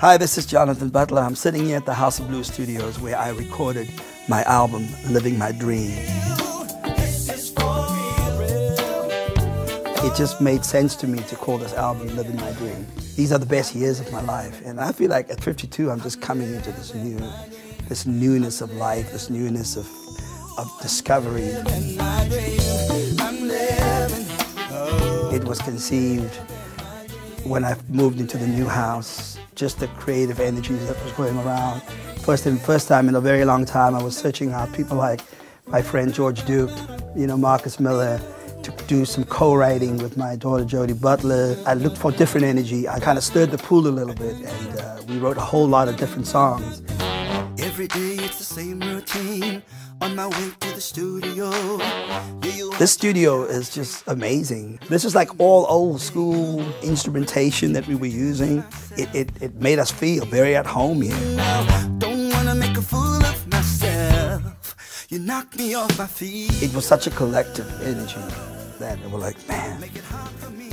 Hi, this is Jonathan Butler. I'm sitting here at the House of Blues Studios where I recorded my album, Living My Dream. It just made sense to me to call this album Living My Dream. These are the best years of my life. And I feel like at 52, I'm just coming into this new, this newness of life, this newness of, of discovery. It was conceived when I moved into the new house, just the creative energy that was going around. First and first time in a very long time, I was searching out people like my friend George Duke, you know, Marcus Miller, to do some co-writing with my daughter Jodie Butler. I looked for different energy. I kind of stirred the pool a little bit, and uh, we wrote a whole lot of different songs. Every day it's the same routine. On my way to the studio. This studio is just amazing. This is like all old school instrumentation that we were using. It, it, it made us feel very at home here. Don't wanna make a fool of myself. You knock me off my feet. It was such a collective energy that we were like, man,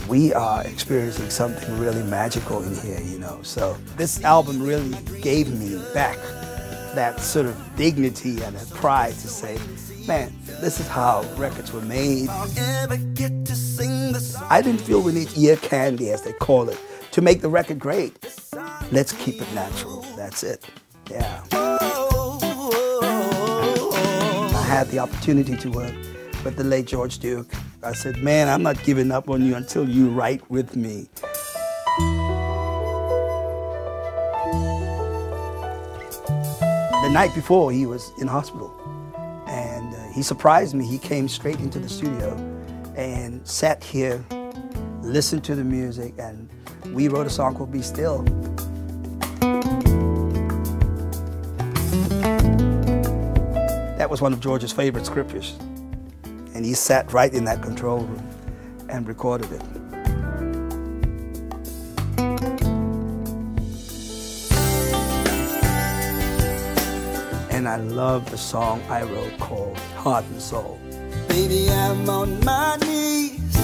we are experiencing something really magical in here, you know. So this album really gave me back that sort of dignity and that pride to say, man, this is how records were made. I didn't feel we need ear candy, as they call it, to make the record great. Let's keep it natural. That's it. Yeah. I had the opportunity to work with the late George Duke. I said, man, I'm not giving up on you until you write with me. The night before, he was in hospital. And uh, he surprised me. He came straight into the studio and sat here, listened to the music, and we wrote a song called Be Still. That was one of George's favorite scriptures. And he sat right in that control room and recorded it. And I love the song I wrote called Heart and Soul. Baby, I'm on my knees.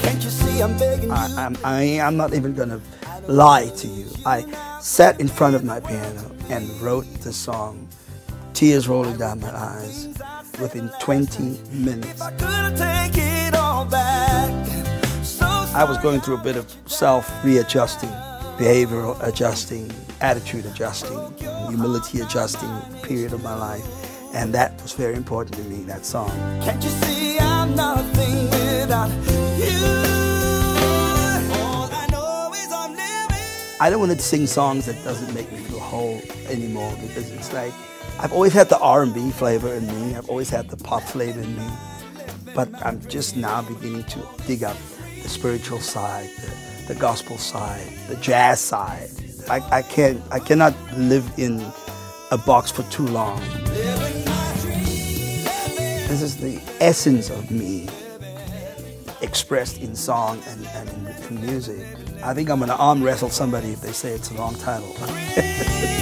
Can't you see I'm begging you? I, I'm, I, am not even gonna lie to you. I sat in front of my piano and wrote the song, tears rolling down my eyes, within 20 minutes. I, I was going through a bit of self readjusting, behavioral adjusting, attitude adjusting, humility adjusting period of my life. And that was very important to me, that song. Can't you see I'm nothing without you? I don't want to sing songs that doesn't make me feel whole anymore because it's like I've always had the R&B flavor in me. I've always had the pop flavor in me. But I'm just now beginning to dig up the spiritual side, the, the gospel side, the jazz side, I, I can't I cannot live in a box for too long. This is the essence of me expressed in song and, and in, music. I think I'm gonna arm wrestle somebody if they say it's a long title.